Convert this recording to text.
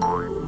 Bye.